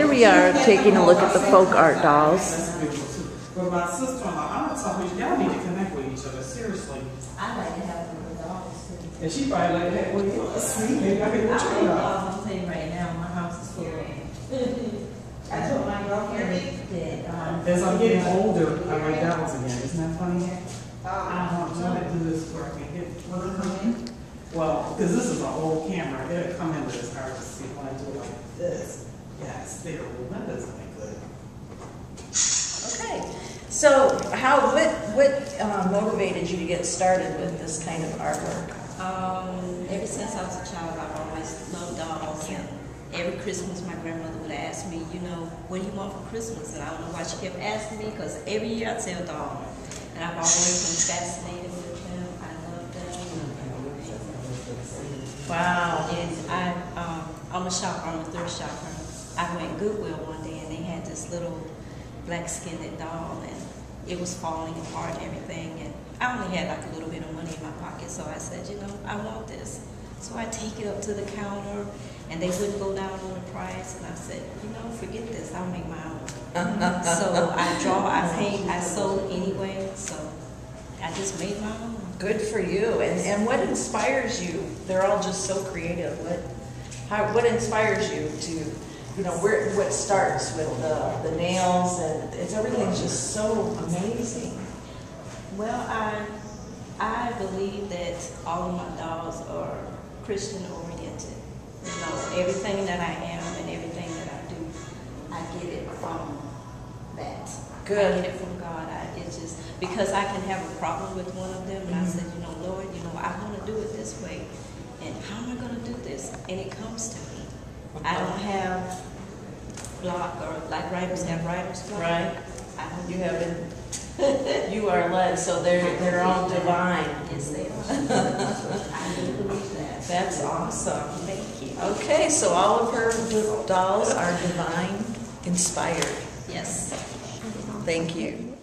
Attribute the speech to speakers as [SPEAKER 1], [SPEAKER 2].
[SPEAKER 1] Here we are taking a look at the folk art dolls.
[SPEAKER 2] But my sister-in-law, I'm her, y'all need to connect with each other, seriously.
[SPEAKER 3] I like to have them with dogs too.
[SPEAKER 2] And she probably like that with you. See, maybe I can get you
[SPEAKER 3] I'm saying right now, my house is full my girlfriend.
[SPEAKER 2] As I'm getting older, I like dolls again, isn't that funny? I want to do this well, because this is an old camera, it'll come in, but it's hard to see when I do it like this. Yes, there, well, that doesn't make good.
[SPEAKER 1] Okay, so how, what, what uh, motivated you to get started with this kind of artwork?
[SPEAKER 3] Um, ever since I was a child, I've always loved dolls and every Christmas my grandmother would ask me, you know, what do you want for Christmas? And I don't know why she kept asking me because every year I'd say a doll. And I've always been fascinated with them. I love them.
[SPEAKER 1] Wow.
[SPEAKER 3] And I, um, I'm a shopper, I'm a thrift shopper. I went Goodwill one day and they had this little black skinned doll and it was falling apart and everything. And I only had like a little bit of money in my pocket, so I said, you know, I want this. So I take it up to the counter and they wouldn't go down on the price. And I said, you know, forget this, I'll make my own. so I draw, I paint, I sew anyway. So I just made my own.
[SPEAKER 1] Good for you. And, and what inspires you? They're all just so creative. What, how, what inspires you to, you know, where, what starts with the, the nails and it's, everything's just so amazing.
[SPEAKER 3] Well, I I believe that all of my dolls are Christian oriented. You know, everything that I am and everything that I do, I get it from that.
[SPEAKER 1] Good.
[SPEAKER 3] I get it from God. I, it's just because I can have a problem with one of them, and I mm-hmm. said, you know, Lord, you know, I want to do it this way, and how am I going to do this? And it comes to me. I don't have block or like writers have writers block.
[SPEAKER 1] Right.
[SPEAKER 3] I don't
[SPEAKER 1] You have been, you are led, so they're, they're all divine.
[SPEAKER 3] Yes, they are. I do believe that.
[SPEAKER 1] That's awesome.
[SPEAKER 3] Thank you.
[SPEAKER 1] Okay, so all of her dolls are divine inspired.
[SPEAKER 3] Yes.
[SPEAKER 1] Thank you.